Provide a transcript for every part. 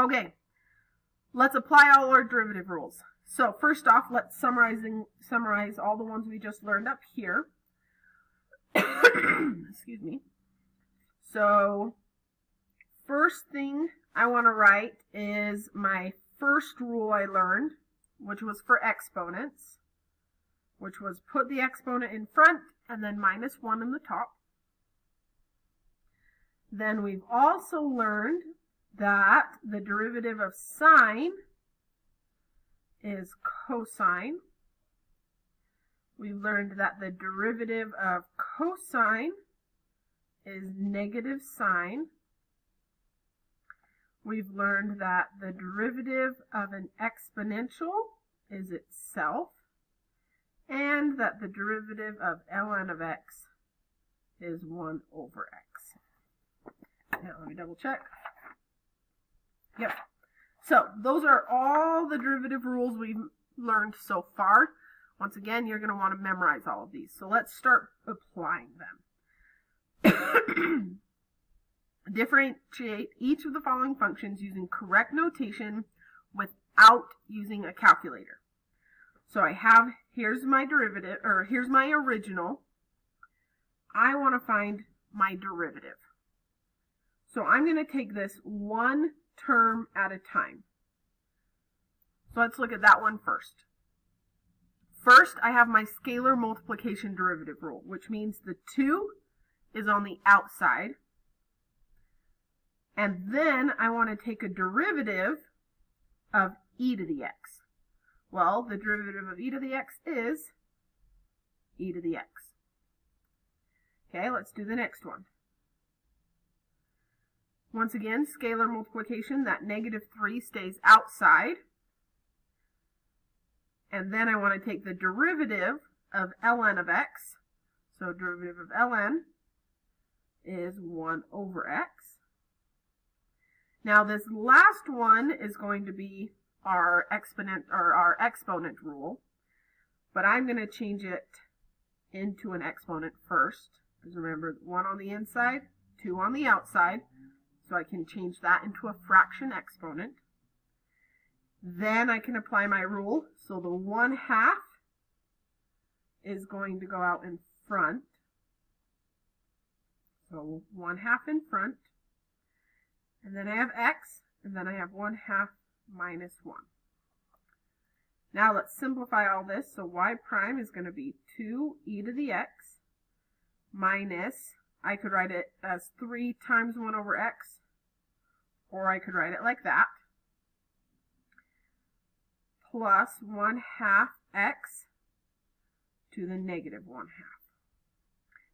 Okay, let's apply all our derivative rules. So first off, let's summarizing, summarize all the ones we just learned up here. Excuse me. So first thing I want to write is my first rule I learned, which was for exponents, which was put the exponent in front and then minus 1 in the top. Then we've also learned that the derivative of sine is cosine. We've learned that the derivative of cosine is negative sine. We've learned that the derivative of an exponential is itself, and that the derivative of ln of x is 1 over x. Now let me double check. Yep. So those are all the derivative rules we've learned so far. Once again, you're going to want to memorize all of these. So let's start applying them. Differentiate each of the following functions using correct notation without using a calculator. So I have, here's my derivative, or here's my original. I want to find my derivative. So I'm going to take this one term at a time. So let's look at that one first. First, I have my scalar multiplication derivative rule, which means the 2 is on the outside. And then I want to take a derivative of e to the x. Well, the derivative of e to the x is e to the x. Okay, let's do the next one. Once again, scalar multiplication, that negative 3 stays outside. And then I want to take the derivative of ln of x. So derivative of ln is 1 over x. Now this last one is going to be our exponent or our exponent rule, but I'm going to change it into an exponent first. Because remember, 1 on the inside, 2 on the outside. So I can change that into a fraction exponent. Then I can apply my rule. So the 1 half is going to go out in front. So 1 half in front. And then I have x, and then I have 1 half minus 1. Now let's simplify all this. So y prime is going to be 2e to the x minus, I could write it as 3 times 1 over x or I could write it like that, plus 1 half x to the negative 1 half.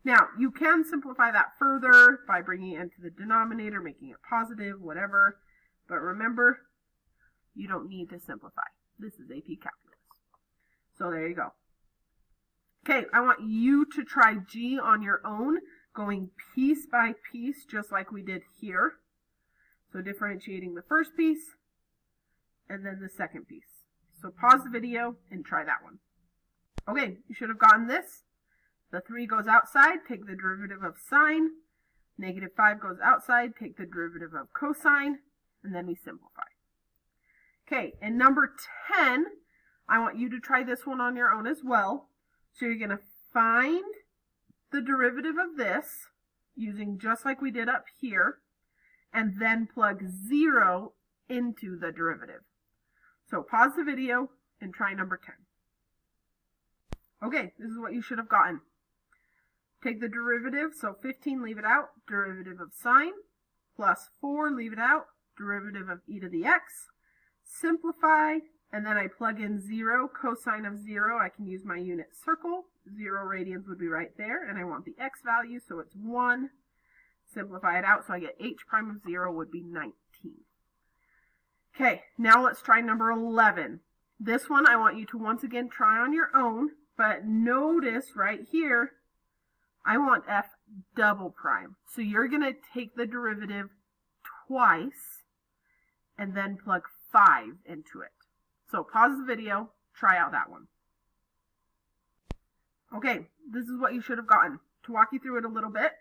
Now, you can simplify that further by bringing it into the denominator, making it positive, whatever. But remember, you don't need to simplify. This is AP Calculus. So there you go. Okay, I want you to try G on your own, going piece by piece, just like we did here. So differentiating the first piece and then the second piece. So pause the video and try that one. Okay, you should have gotten this. The 3 goes outside, take the derivative of sine. Negative 5 goes outside, take the derivative of cosine, and then we simplify. Okay, and number 10, I want you to try this one on your own as well. So you're going to find the derivative of this using just like we did up here and then plug 0 into the derivative. So pause the video and try number 10. Okay, this is what you should have gotten. Take the derivative, so 15, leave it out, derivative of sine, plus 4, leave it out, derivative of e to the x, simplify, and then I plug in 0, cosine of 0, I can use my unit circle, 0 radians would be right there, and I want the x value, so it's 1, simplify it out. So I get h prime of 0 would be 19. Okay, now let's try number 11. This one I want you to once again try on your own, but notice right here, I want f double prime. So you're going to take the derivative twice and then plug 5 into it. So pause the video, try out that one. Okay, this is what you should have gotten. To walk you through it a little bit,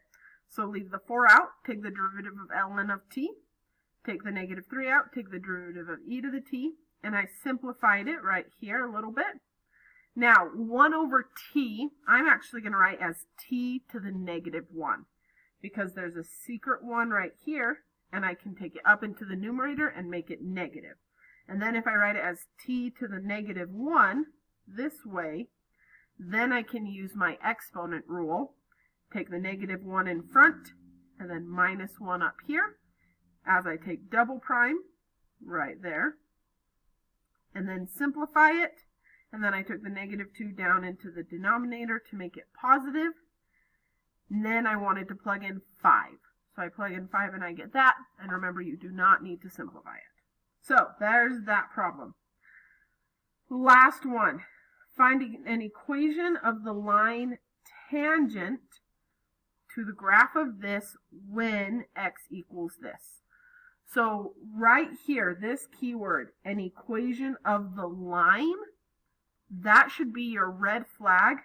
so leave the 4 out, take the derivative of ln of t, take the negative 3 out, take the derivative of e to the t, and I simplified it right here a little bit. Now, 1 over t, I'm actually going to write as t to the negative 1 because there's a secret 1 right here, and I can take it up into the numerator and make it negative. And then if I write it as t to the negative 1 this way, then I can use my exponent rule, take the negative 1 in front, and then minus 1 up here, as I take double prime right there, and then simplify it, and then I took the negative 2 down into the denominator to make it positive, and then I wanted to plug in 5. So I plug in 5 and I get that, and remember you do not need to simplify it. So there's that problem. Last one, finding an equation of the line tangent to the graph of this when x equals this. So right here, this keyword, an equation of the line, that should be your red flag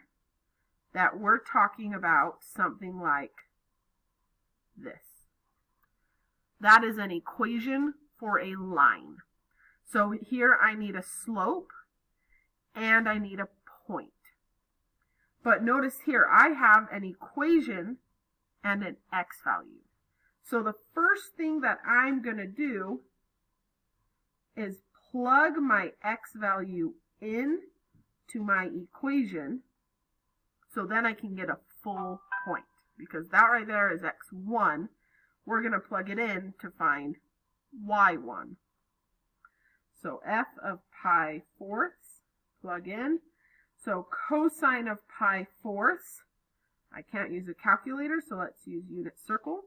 that we're talking about something like this. That is an equation for a line. So here I need a slope and I need a point. But notice here I have an equation and an x value. So the first thing that I'm going to do is plug my x value in to my equation so then I can get a full point because that right there is x1. We're going to plug it in to find y1. So f of pi fourths, plug in. So cosine of pi fourths, I can't use a calculator, so let's use unit circle.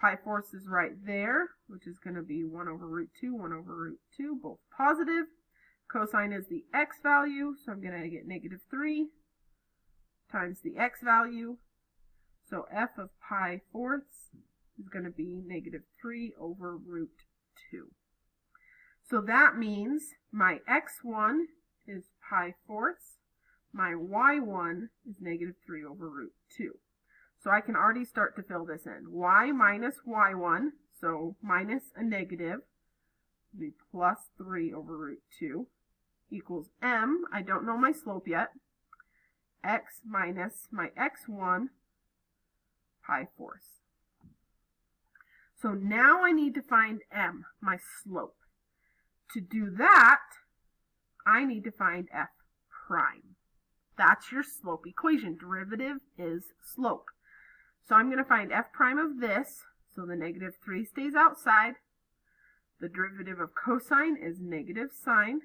Pi fourths is right there, which is going to be 1 over root 2, 1 over root 2, both positive. Cosine is the x value, so I'm going to get negative 3 times the x value. So f of pi fourths is going to be negative 3 over root 2. So that means my x1 is pi fourths, my y1 is negative 3 over root 2. So I can already start to fill this in. y minus y1, so minus a negative, will be plus 3 over root 2, equals m, I don't know my slope yet, x minus my x1 pi fourths. So now I need to find m, my slope. To do that, I need to find f prime. That's your slope equation. Derivative is slope. So I'm going to find f prime of this. So the negative 3 stays outside. The derivative of cosine is negative sine.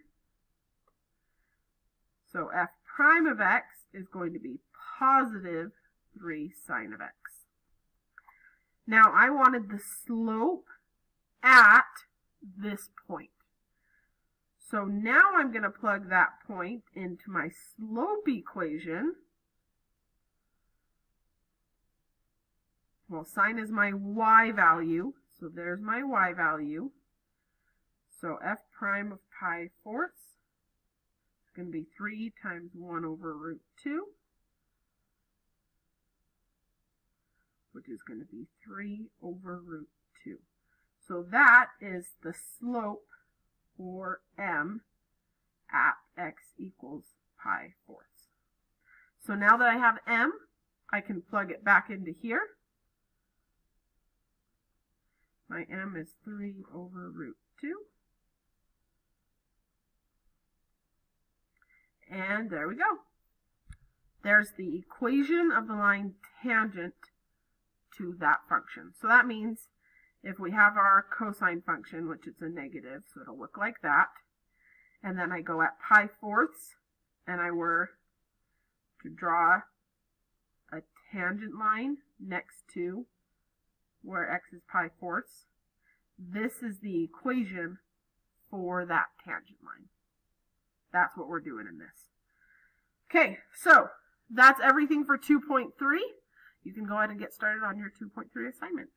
So f prime of x is going to be positive 3 sine of x. Now I wanted the slope at this point. So now I'm going to plug that point into my slope equation. Well, sine is my y value, so there's my y value. So f prime of pi fourths is going to be 3 times 1 over root 2, which is going to be 3 over root 2. So that is the slope for m at x equals pi fourths. So now that I have m, I can plug it back into here. My m is 3 over root 2. And there we go. There's the equation of the line tangent to that function. So that means if we have our cosine function, which is a negative, so it'll look like that, and then I go at pi fourths, and I were to draw a tangent line next to where x is pi fourths, this is the equation for that tangent line. That's what we're doing in this. Okay, so that's everything for 2.3. You can go ahead and get started on your 2.3 assignment.